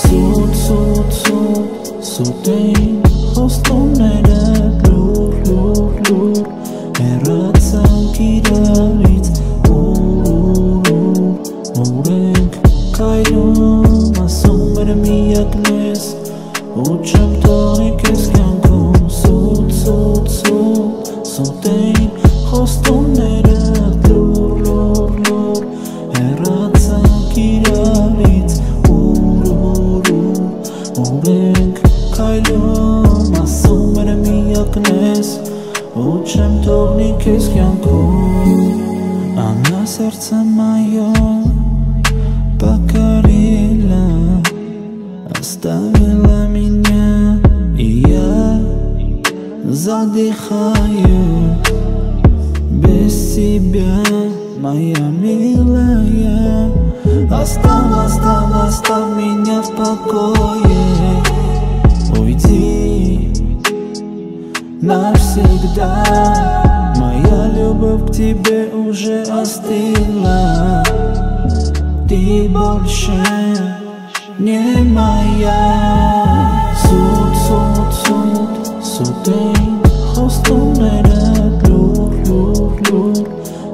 Սուտ, սուտ, սուտ, սուտ էին խոստումները լուր, լուր, լուր Հեռացանք իրարից ուր, ուր, ուր Մուրենք կայում ասում մեր միակն ես Ու չեմ տողի կեզ կյանքում Սուտ, սուտ, սուտ, սուտ էին խոստումները руки с коньку Она а сердце мое покорила Оставила меня И я задыхаюсь без тебя. Моя милая Оставь, оставь, оставь меня в покое. Уйди навсегда. Моя любовь к тебе уже остыла. Ты больше не моя. Суд, суд, суд, судей խոստումներդ լուր, լուր, լուր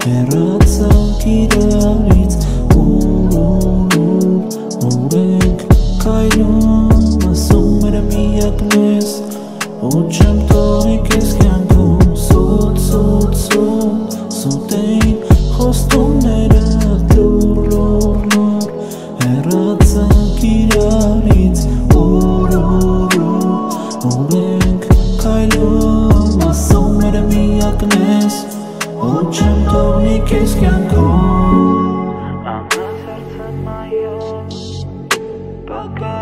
Հերացավ գիրարից ուր, ուր, ուր Ուրեք կայնում ասում էր միակն ես Ու չեմ